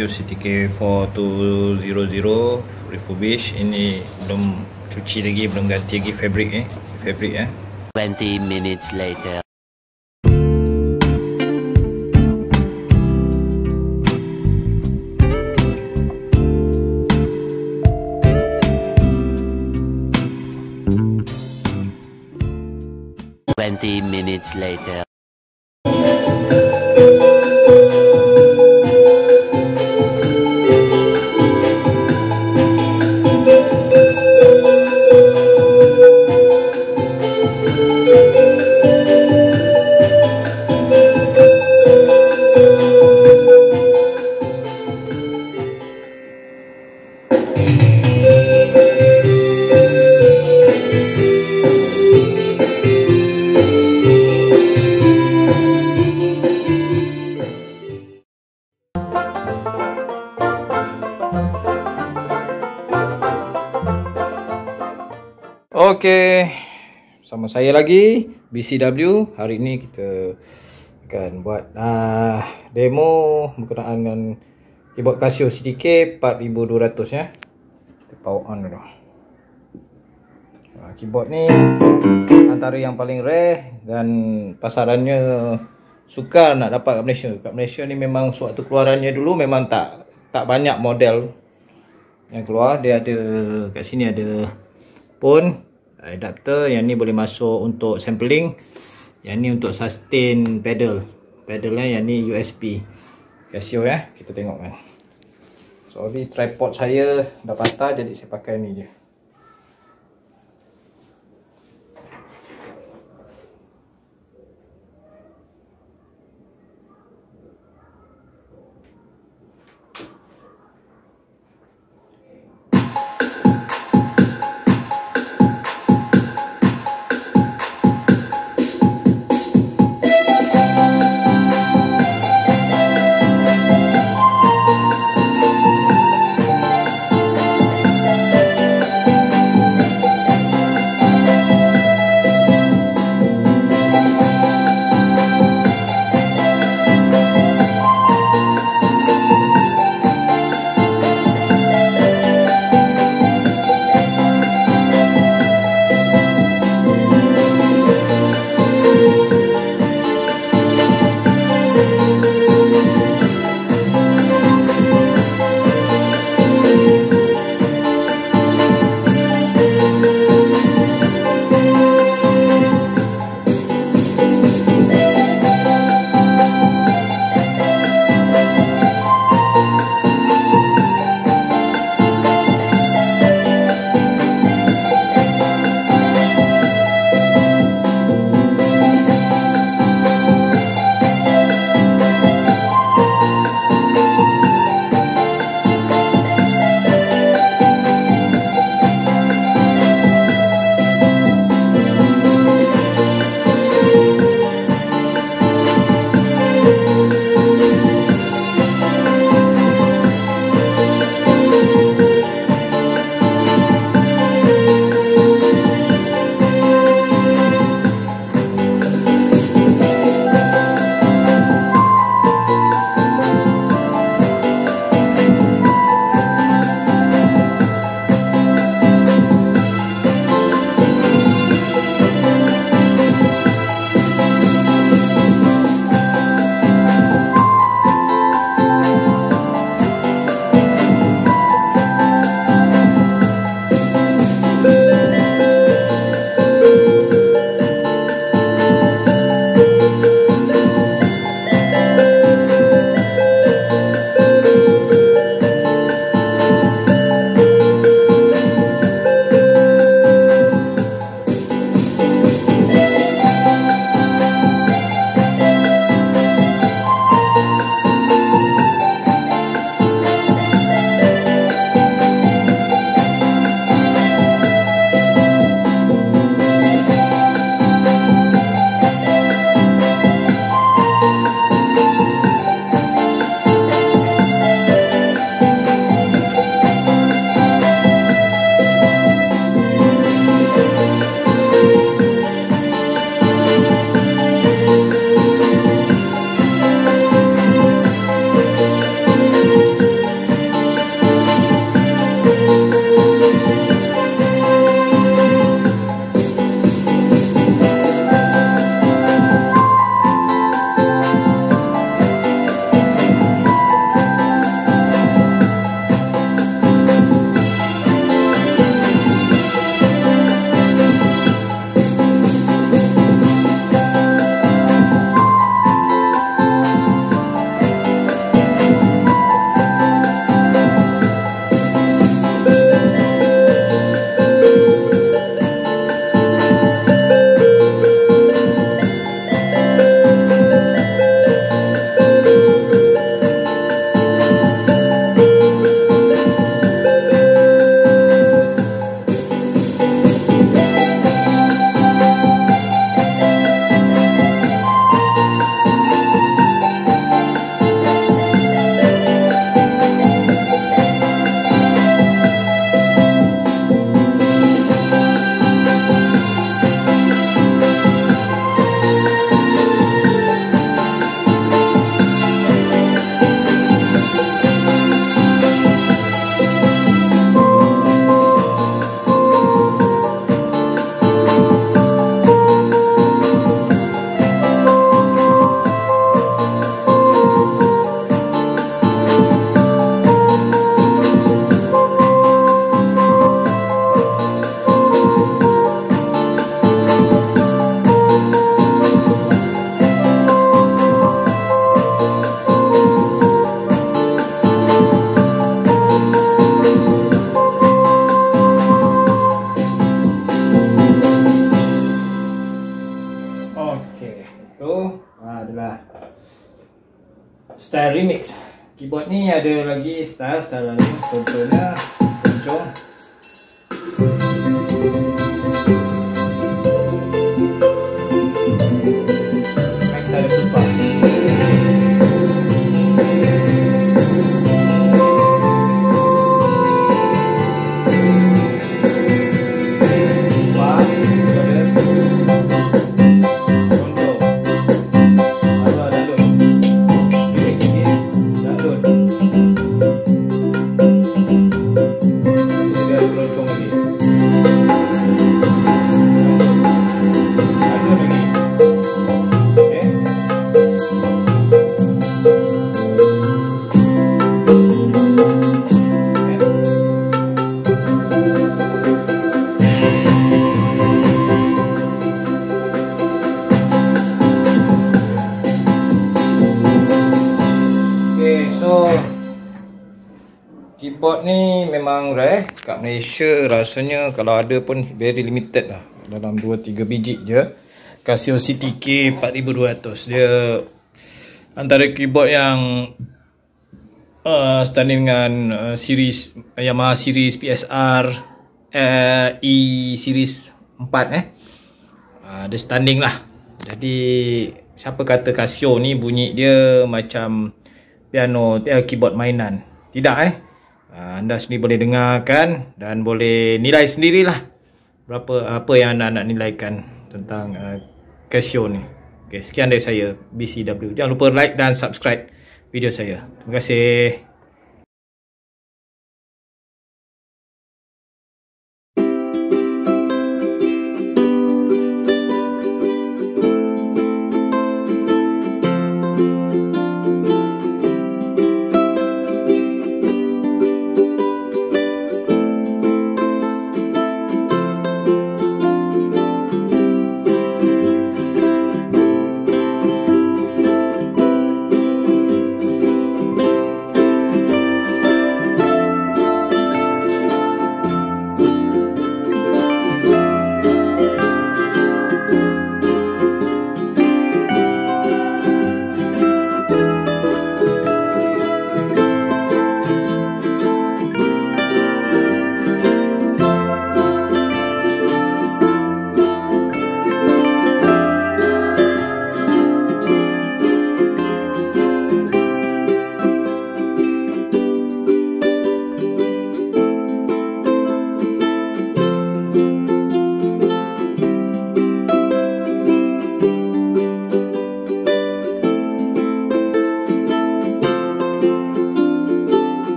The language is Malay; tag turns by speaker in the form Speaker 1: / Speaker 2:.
Speaker 1: Casio CTK 4200 refurbish. Ini belum cuci lagi belum ganti lagi fabric eh. Fabric eh.
Speaker 2: 20 minutes later. Twenty minutes later.
Speaker 1: Saya lagi BCW. Hari ini kita akan buat uh, demo berkenaan dengan keyboard Casio CTK 4200 ya. Kita power on dulu. Uh, keyboard ni antara yang paling rare dan pasarannya sukar nak dapat kat Malaysia. Kat Malaysia ni memang suatu keluarannya dulu memang tak tak banyak model yang keluar. Dia ada kat sini ada pun adapter yang ni boleh masuk untuk sampling yang ni untuk sustain pedal. Pedalnya yang ni USB Casio ya kita tengok kan. Sorry tripod saya dah patah jadi saya pakai ni je Okey, itu ah, adalah style remix. Keyboard ni ada lagi style style lain contohnya contoh keyboard ni memang rare. Kat Malaysia rasanya kalau ada pun very limited lah. Dalam 2-3 biji je. Casio CTK 4200 dia antara keyboard yang uh, standing dengan uh, series Yamaha series PSR uh, E series 4 eh. Uh, dia standing lah. Jadi siapa kata Casio ni bunyi dia macam piano uh, keyboard mainan. Tidak eh anda sendiri boleh dengarkan dan boleh nilai sendirilah berapa apa yang anda nak nilaikan tentang uh, Casio ni Okay, sekian dari saya BCW. Jangan lupa like dan subscribe video saya. Terima kasih.